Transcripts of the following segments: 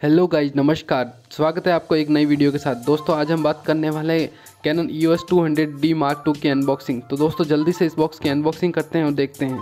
Hello guys नमस्कार। स्वागत है आपको एक नई वीडियो के साथ। दोस्तों, आज हम बात करने वाले हैं Canon E S two hundred D mark two की अनबॉक्सिंग तो दोस्तों, जल्दी से इस बॉक्स की अनबॉक्सिंग करते हैं और देखते हैं।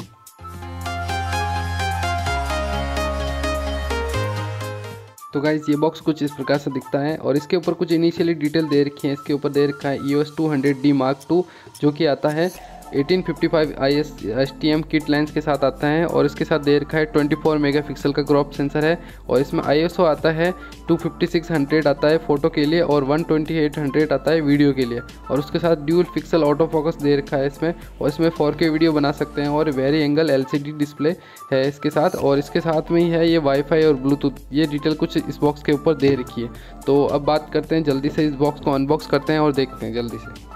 तो गाइज़ ये बॉक्स कुछ इस प्रकार से दिखता है और इसके ऊपर कुछ इनिशियली डिटेल दे रखी है। इसके ऊपर दे रखा है E S two hundred D mark two जो कि आता है 1855 I S S T M kit lens के साथ आता है और इसके साथ दे रखा है 24 मेगापिक्सल का क्रॉप सेंसर है और इसमें ओ आता है 25600 आता है फ़ोटो के लिए और 12800 आता है वीडियो के लिए। और उसके साथ ड्यूल पिक्सल ऑटो फोकस दे रखा है इसमें और इसमें 4K वीडियो बना सकते हैं और वेरी एंगल एलसीडी डिस्प्ले है इसके साथ और इसके साथ में ही है ये वाईफाई और ब्लूटूथ ये डिटेल कुछ इस बॉक्स के ऊपर दे रखी है। तो अब बात करते हैं जल्दी से इस बॉक्स को अनबॉक्स करते हैं और देखते हैं जल्दी से।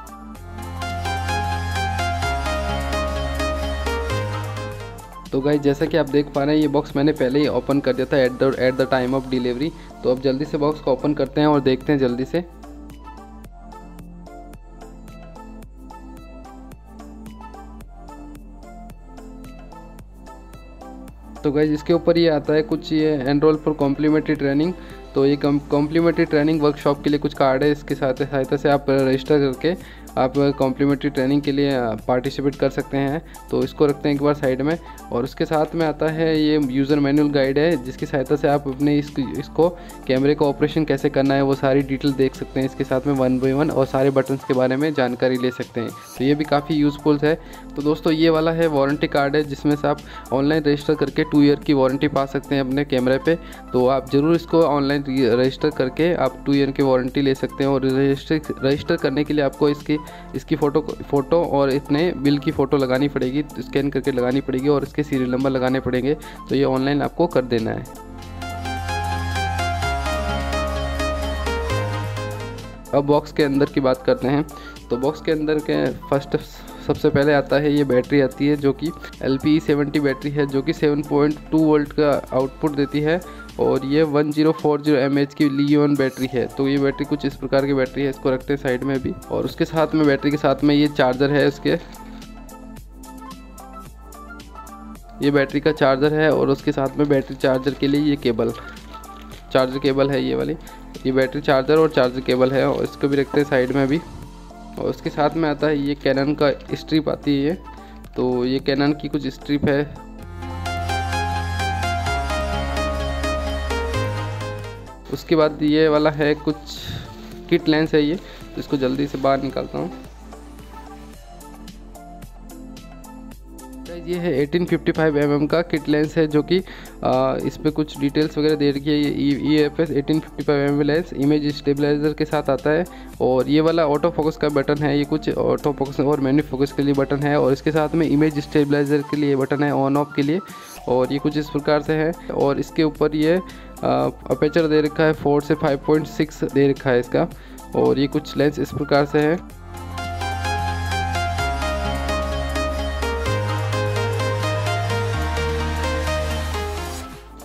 तो गाइज़ जैसा कि आप देख पा रहे हैं, ये बॉक्स मैंने पहले ही ओपन कर दिया था at the at the time of delivery तो अब जल्दी से बॉक्स को ओपन करते हैं और देखते हैं जल्दी से। तो गाइज़ इसके ऊपर ये आता है कुछ ये एनरोल फॉर कॉम्प्लीमेंट्री ट्रेनिंग तो ये कॉम्प्लीमेंट्री ट्रेनिंग वर्कशॉप के लिए कुछ कार्ड है, इसके साथ, सहायता से आप रजिस्टर करके आप कॉम्प्लीमेंट्री ट्रेनिंग के लिए पार्टिसिपेट कर सकते हैं। तो इसको रखते हैं एक बार साइड में और उसके साथ में आता है ये यूज़र मैनुअल गाइड है जिसकी सहायता से आप अपने इस, इसको कैमरे का ऑपरेशन कैसे करना है वो सारी डिटेल देख सकते हैं। इसके साथ में वन बाई वन और सारे बटन्स के बारे में जानकारी ले सकते हैं। तो ये भी काफ़ी यूज़फुल है। तो दोस्तों ये वाला है वारंटी कार्ड है जिसमें से आप ऑनलाइन रजिस्टर करके टू ईयर की वारंटी पा सकते हैं अपने कैमरे पे। तो आप ज़रूर इसको ऑनलाइन रजिस्टर करके आप टू ईयर की वारंटी ले सकते हैं और रजिस्टर रजिस्टर करने के लिए आपको इसकी इसकी फ़ोटो फ़ोटो और इतने बिल की फ़ोटो लगानी पड़ेगी, स्कैन करके लगानी पड़ेगी और इसके सीरियल नंबर लगाने पड़ेंगे तो ये ऑनलाइन आपको कर देना है। अब बॉक्स के अंदर की बात करते हैं। तो बॉक्स के अंदर के फ़र्स्ट सबसे पहले आता है, ये बैटरी आती है जो कि एल पी बैटरी है, जो कि 7.2 वोल्ट का आउटपुट देती है। और ये 1040 एम की लियोन बैटरी है। तो ये बैटरी कुछ इस प्रकार की बैटरी है, इसको रखते हैं साइड में भी। और उसके साथ में बैटरी के साथ में ये चार्जर है इसके। ये बैटरी का चार्जर है और उसके साथ में बैटरी चार्जर के लिए ये केबल चार्जर केबल है ये वाली। ये बैटरी चार्जर और चार्जर केबल है और इसको भी रखते हैं साइड में भी। और उसके साथ में आता है ये कैनन का स्ट्रिप आती है ये। तो ये कैनन की कुछ स्ट्रिप है। उसके बाद ये वाला है कुछ किट लेंस है ये तो इसको जल्दी से बाहर निकालता हूँ। ये है 1855 mm का किट लेंस है जो कि इस पर कुछ डिटेल्स वगैरह दे रखी है। ये E F S eighteen fifty five lens, image stabiliser के साथ आता है। और ये वाला ऑटो फोकस का बटन है, ये कुछ ऑटो फोकस और मैन्यू फोकस के लिए बटन है। और इसके साथ में इमेज स्टेबलाइजर के लिए बटन है ऑन ऑफ़ के लिए। और ये कुछ इस प्रकार से है और इसके ऊपर ये अपेचर दे रखा है फोर से फाइव पॉइंट सिक्स दे रखा है इसका और ये कुछ लेंस इस प्रकार से है।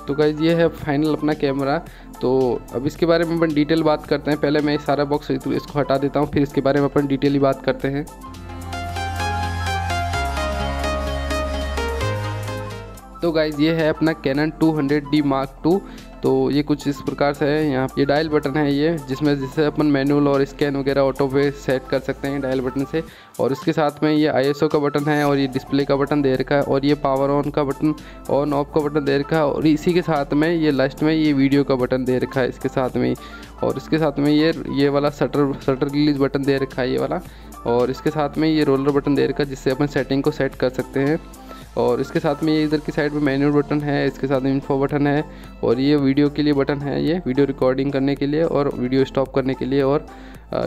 तो गाइज़ ये है फाइनल अपना कैमरा तो अब इसके बारे में अपन डिटेल बात करते हैं। पहले मैं सारा बॉक्स इसको हटा देता हूँ, फिर इसके बारे में अपन डिटेल ही बात करते हैं। तो गाइज़ ये है अपना कैनन 200D मार्क टू तो ये कुछ इस प्रकार से है, यहाँ ये डायल बटन है ये, जिसमें जिससे अपन मैनुअल और स्कैन वगैरह ऑटो पे सेट कर सकते हैं डायल बटन से। और इसके साथ में ये आईएसओ का बटन है और ये डिस्प्ले का बटन दे रखा है और ये पावर ऑन का बटन ऑन ऑफ़ का बटन दे रखा है और इसी के साथ में ये लास्ट में ये वीडियो का बटन दे रखा है इसके साथ में। और इसके साथ में ये ये वाला शटर शटर रिलीज़ बटन दे रखा है ये वाला। और इसके साथ में ये रोलर बटन दे रखा है जिससे अपन सेटिंग को सेट कर सकते हैं। और इसके साथ में ये इधर की साइड में मेन्यू बटन है, इसके साथ में इन्फो बटन है और ये वीडियो के लिए बटन है ये वीडियो रिकॉर्डिंग करने के लिए और वीडियो स्टॉप करने के लिए और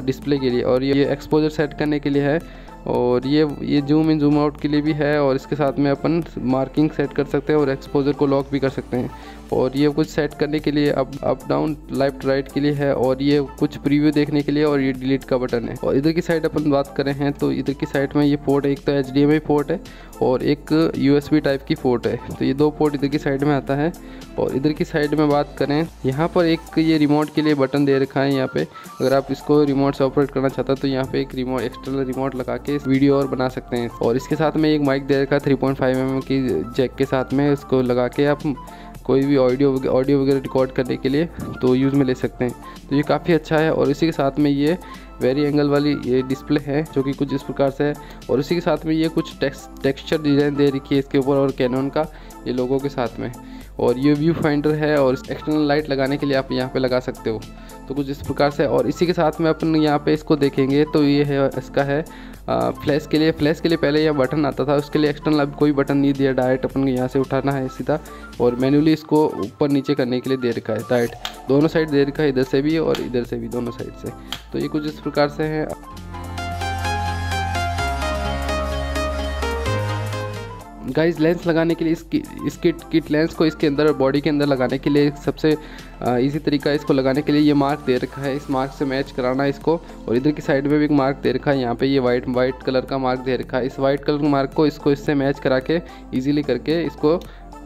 डिस्प्ले के लिए और ये एक्सपोजर सेट करने के लिए है और ये ये जूम इन जूम आउट के लिए भी है और इसके साथ में अपन मार्किंग सेट कर सकते हैं और एक्सपोजर को लॉक भी कर सकते हैं। और ये कुछ सेट करने के लिए up up down left right के लिए है और ये कुछ प्रीव्यू देखने के लिए और ये डिलीट का बटन है। और इधर की साइड अपन बात करें हैं तो इधर की साइड में ये पोर्ट है एक तो एच पोर्ट है और एक USB टाइप की पोर्ट है। तो ये दो पोर्ट इधर की साइड में आता है और इधर की साइड में बात करें, यहाँ पर एक ये रिमोट के लिए बटन दे रखा है यहाँ पे। अगर आप इसको रिमोट से ऑपरेट करना चाहते हैं तो यहाँ पे एक रिमोट एक्सटर्नल रिमोट लगा के वीडियो और बना सकते हैं। और इसके साथ में एक माइक दे रखा है थ्री पॉइंट फाइव की जैक के साथ में। इसको लगा के आप कोई भी ऑडियो ऑडियो वगैरह रिकॉर्ड करने के लिए तो यूज़ में ले सकते हैं। तो ये काफ़ी अच्छा है और इसी के साथ में ये वेरी एंगल वाली ये डिस्प्ले है, जो कि कुछ इस प्रकार से है। और इसी के साथ में ये कुछ टेक्स टेक्सचर डिज़ाइन दे रखी है इसके ऊपर और कैनन का, ये लोगों के साथ में। और ये व्यू फाइंडर है और एक्सटर्नल लाइट लगाने के लिए आप यहाँ पे लगा सकते हो। तो कुछ इस प्रकार से और इसी के साथ में अपन यहाँ पे इसको देखेंगे तो ये है, इसका है फ्लैश के लिए। फ्लैश के लिए पहले यह बटन आता था, उसके लिए एक्सटर्नल अब कोई बटन नहीं दिया। डायरेक्ट अपन को यहाँ से उठाना है सीधा। और मैनुअली इसको ऊपर नीचे करने के लिए दे रखा है। डायरेक्ट दोनों साइड दे रखा है, इधर से भी और इधर से भी दोनों साइड से। तो ये कुछ इस प्रकार से है। गाइस लेंस लगाने के लिए इसकी इसकी किट लेंस को इसके अंदर बॉडी के अंदर लगाने के लिए सबसे इजी तरीका इसको लगाने के लिए ये मार्क दे रखा है। इस मार्क से मैच कराना इसको। और इधर की साइड में भी एक मार्क दे रखा है। यहाँ पे ये वाइट वाइट कलर का मार्क दे रखा है। इस वाइट कलर के मार्क को इसको इससे मैच करा के ईजिली करके इसको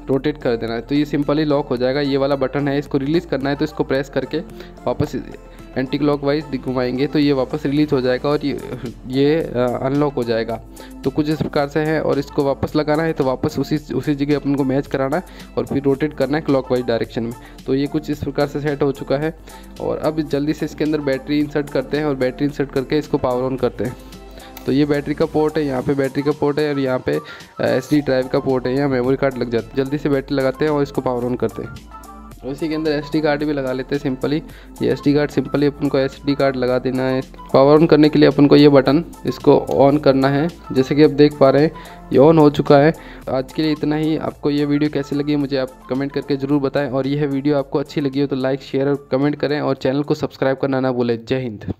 रोटेट कर देना है। तो ये सिंपली लॉक हो जाएगा। ये वाला बटन है। इसको रिलीज़ करना है। तो इसको प्रेस करके वापस एंटी क्लॉक वाइज घुमाएँगे तो ये वापस रिलीज़ हो जाएगा और ये अनलॉक हो जाएगा। तो कुछ इस प्रकार से है और इसको वापस लगाना है तो वापस उसी उसी जगह अपन को मैच कराना है और फिर रोटेट करना है क्लॉक वाइज डायरेक्शन में। तो ये कुछ इस प्रकार से सेट हो चुका है और अब जल्दी से इसके अंदर बैटरी इंसर्ट करते हैं और बैटरी इंसर्ट करके इसको पावर ऑन करते हैं। तो ये बैटरी का पोर्ट है, यहाँ पे बैटरी का पोर्ट है और यहाँ पे एस ड्राइव का पोर्ट है, यहाँ मेमोरी कार्ड लग जाता है। जल्दी से बैटरी लगाते हैं और इसको पावर ऑन करते हैं। उसी के अंदर एसडी कार्ड भी लगा लेते हैं सिंपली ये एसडी कार्ड सिंपली अपन को एसडी कार्ड लगा देना है। पावर ऑन करने के लिए अपन को ये बटन इसको ऑन करना है। जैसे कि आप देख पा रहे हैं, ये ऑन हो चुका है। आज के लिए इतना ही। आपको ये वीडियो कैसी लगी, मुझे आप कमेंट करके ज़रूर बताएँ। और यह वीडियो आपको अच्छी लगी हो तो लाइक शेयर और कमेंट करें। और चैनल को सब्सक्राइब करना ना भूलें। जय हिंद।